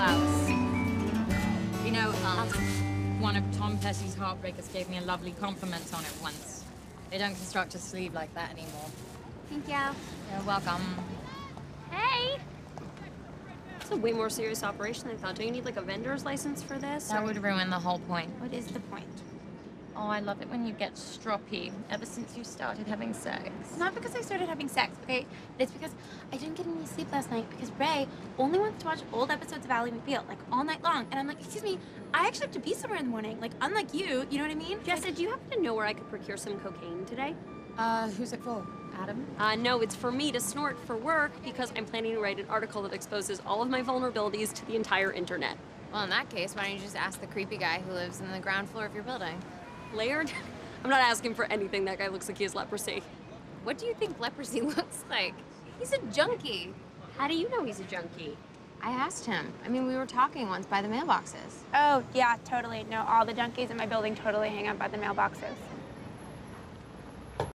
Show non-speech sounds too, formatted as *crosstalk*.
blouse. You know, um, one of Tom Petty's heartbreakers gave me a lovely compliment on it once. They don't construct a sleeve like that anymore. Thank you. You're welcome. Hey! It's a way more serious operation than I thought. Don't you need like a vendor's license for this? That or- would ruin the whole point. What is the point? Oh, I love it when you get stroppy ever since you started having sex. It's not because I started having sex, okay? It's because I didn't get any sleep last night because Ray only wants to watch old episodes of Ally McBeal, like all night long. And I'm like, excuse me, I actually have to be somewhere in the morning. Like, unlike you, you know what I mean? Jessa, do you happen to know where I could procure some cocaine today? Uh, who's it for? Adam? Uh, no, it's for me to snort for work because I'm planning to write an article that exposes all of my vulnerabilities to the entire internet. Well, in that case, why don't you just ask the creepy guy who lives in the ground floor of your building? Laird? *laughs* I'm not asking for anything. That guy looks like he has leprosy. What do you think leprosy *laughs* looks like? He's a junkie. How do you know he's a junkie? I asked him. I mean, we were talking once by the mailboxes. Oh, yeah, totally. No, all the junkies in my building totally hang out by the mailboxes.